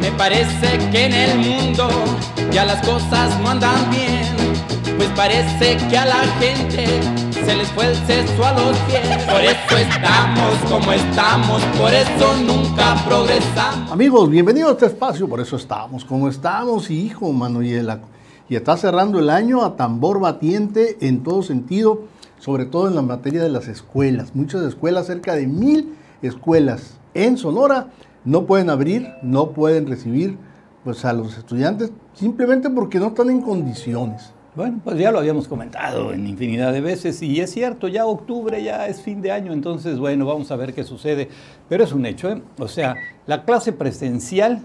Me parece que en el mundo ya las cosas no andan bien, pues parece que a la gente se les fue el sexo a los pies. Por eso estamos como estamos, por eso nunca progresamos. Amigos, bienvenidos a este espacio, por eso estamos como estamos, hijo, mano, y, el- y está cerrando el año a tambor batiente en todo sentido, sobre todo en la materia de las escuelas. Muchas escuelas, cerca de mil escuelas en Sonora, no pueden abrir, no pueden recibir pues, a los estudiantes simplemente porque no están en condiciones. Bueno, pues ya lo habíamos comentado en infinidad de veces y es cierto, ya octubre ya es fin de año, entonces bueno, vamos a ver qué sucede. Pero es un hecho, ¿eh? O sea, la clase presencial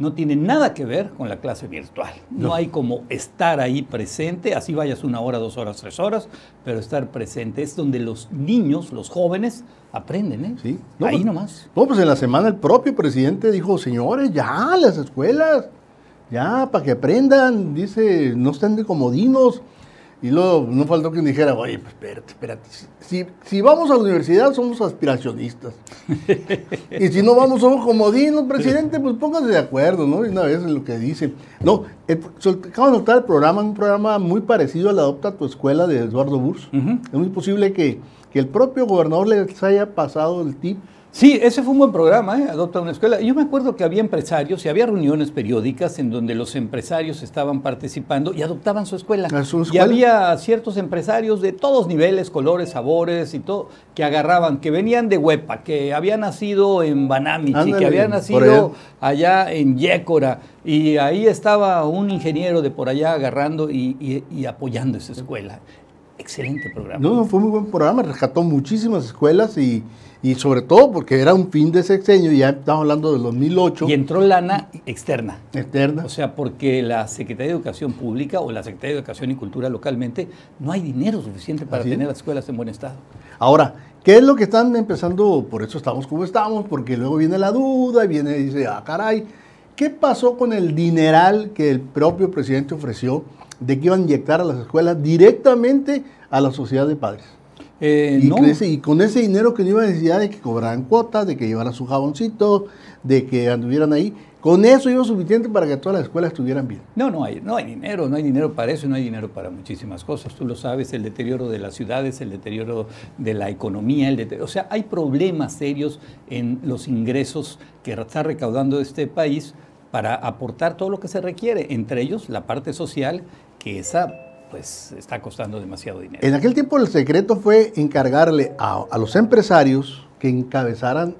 no tiene nada que ver con la clase virtual. No, No. hay como estar ahí presente, así vayas una hora, dos horas, tres horas, pero estar presente es donde los niños, los jóvenes, aprenden, ¿eh? ¿sí? No, ahí pues- nomás. No, pues en la semana el propio presidente dijo, señores, ya, las escuelas, ya, para que aprendan, dice, no estén de comodinos. Y luego no faltó quien dijera, oye, pues espérate, espérate, si, si vamos a la universidad somos aspiracionistas. y si no vamos somos comodinos, presidente, pues pónganse de acuerdo, ¿no? Y una vez en lo que dice. No, el- sol- acabo de notar el programa, un programa muy parecido al Adopta tu Escuela de Eduardo Burs. Ujú. Es muy posible que, que el propio gobernador les haya pasado el tip Sí, ese fue un buen programa, ¿eh? Adopta una escuela. Yo me acuerdo que había empresarios y había reuniones periódicas en donde los empresarios estaban participando y adoptaban su escuela. ¿A su Y había ciertos empresarios de todos niveles, colores, sabores y todo, que agarraban, que venían de Huepa, que habían nacido en Banamichi, que habían nacido allá en Yécora. Y ahí estaba un ingeniero de por allá agarrando y, y- y apoyando esa escuela. Excelente programa. No, no, fue muy buen programa, rescató muchísimas escuelas y, y sobre todo porque era un fin de sexenio, ya estamos hablando del 2008, Y entró lana externa. eterna. O sea, porque la Secretaría de Educación Pública o la Secretaría de Educación y Cultura localmente no hay dinero suficiente para Así es. tener las escuelas en buen estado. Ahora, ¿qué es lo que están empezando? Por eso estamos como estamos, porque luego viene la duda y viene y dice, ah, caray, ¿qué pasó con el dineral que el propio presidente ofreció de que iban a inyectar a las escuelas directamente a la sociedad de padres? Eh, Y, no, con ese, y con ese dinero que no iba a necesidad de que cobraran cuotas, de que llevaran su jaboncito, de que anduvieran ahí, con eso iba suficiente para que todas las escuelas estuvieran bien. no, no hay, no hay dinero, no hay dinero para eso, no hay dinero para muchísimas cosas. Tú lo sabes, el deterioro de las ciudades, el deterioro de la economía, el deterioro- o sea, hay problemas serios en los ingresos que está recaudando este país para aportar todo lo que se requiere, entre ellos la parte social, que esa pues está costando demasiado dinero. En aquel tiempo el secreto fue encargarle a, a los empresarios que encabezaran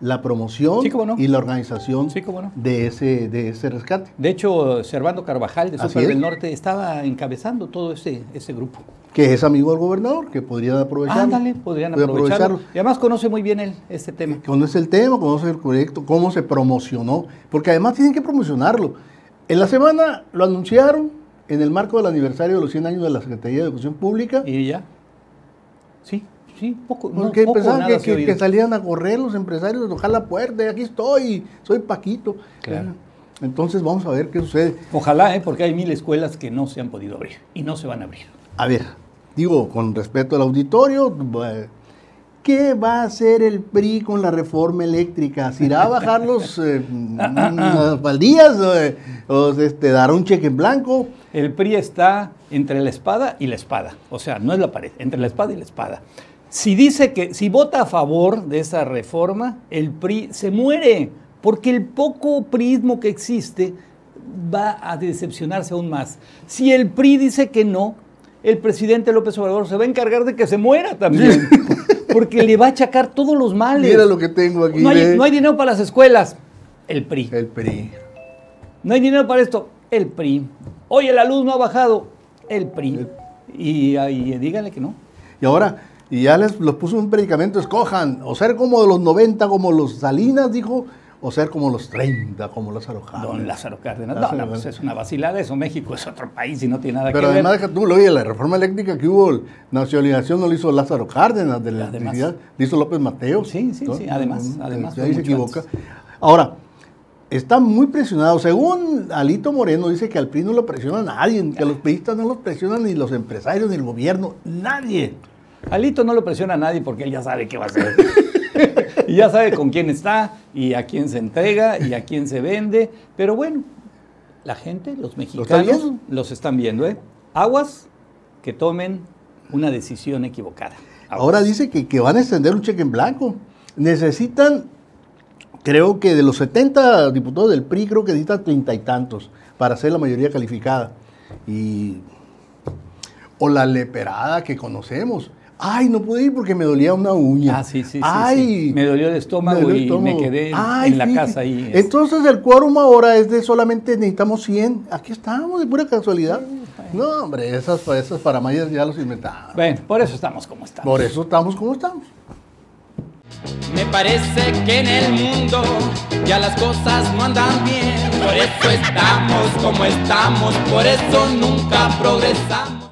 la promoción Sí, cómo no. y la organización Sí, no. de, ese, de ese rescate. De hecho, Servando Carvajal de Super del Norte estaba encabezando todo ese, ese grupo. Que es amigo del gobernador, que podrían aprovecharlo. Ándale, podrían aprovecharlo. Y además conoce muy bien él este tema. Conoce el tema, conoce el proyecto, cómo se promocionó, porque además tienen que promocionarlo. En la semana lo anunciaron en el marco del aniversario de los 100 años de la Secretaría de Educación Pública, Y ya. Sí, sí, poco. no, porque poco o pensaban que, que- que salían a correr los empresarios, a tocar la puerta, y aquí estoy, soy Paquito. Claro. Entonces vamos a ver qué sucede. Ojalá, ¿eh? porque hay mil escuelas que no se han podido abrir y no se van a abrir. A ver, digo, con respeto al auditorio, eh, ¿qué va a hacer el PRI con la reforma eléctrica? ¿Se irá a bajar los eh, unas baldías? eh, ¿O este, dará un cheque en blanco? El PRI está entre la espada y la espada. O sea, no es la pared, entre la espada y la espada. Si dice que, si vota a favor de esa reforma, el PRI se muere, porque el poco prismo que existe va a decepcionarse aún más. Si el PRI dice que no, el presidente López Obrador se va a encargar de que se muera también, porque le va a achacar todos los males. Mira lo que tengo aquí. no, hay, ve. no hay dinero para las escuelas, el PRI. El PRI. No hay dinero para esto, el PRI. Oye, la luz no ha bajado, el PRI. Y, ahí díganle que no. Y ahora, y ya les los puso un predicamento, escojan, o ser como de los 90, como los Salinas, dijo, o ser como los 30, como Lázaro Cárdenas. Don Lázaro Cárdenas. Lázaro no, no, pues es una vacilada eso. México es otro país y no tiene nada Pero que además, ver. deja tú, oye, la reforma eléctrica que hubo, nacionalización no lo hizo Lázaro Cárdenas de la Además. electricidad, lo hizo López Mateos. Sí, sí, sí, además, además, Ahí se equivoca. antes. Ahora, está muy presionado. Según Alito Moreno, dice que al PRI no lo presiona nadie, que a los priistas no los presionan ni los empresarios ni el gobierno, nadie. Alito no lo presiona a nadie porque él ya sabe qué va a hacer. y ya sabe con quién está y a quién se entrega y a quién se vende. Pero bueno, la gente, los mexicanos, los están viendo, ¿eh? Aguas que tomen una decisión equivocada. Aguas. Ahora dice que, que van a extender un cheque en blanco. Necesitan, creo que de los 70 diputados del PRI, creo que necesitan treinta y tantos para ser la mayoría calificada. Y. O la leperada que conocemos. Ay, no pude ir porque me dolía una uña. Ah, sí, sí, sí, Ay, sí. Me dolió el estómago dolió el y me quedé en- Ay, en la casa ahí. este. Entonces el quórum ahora es de solamente necesitamos 100. Aquí estamos, de pura casualidad. No, hombre, esas, esas paramayas ya los inventaron. Bueno, por eso estamos como estamos. Por eso estamos como estamos. Parece que en el mundo ya las cosas no andan bien. Por eso estamos como estamos, por eso nunca progresamos.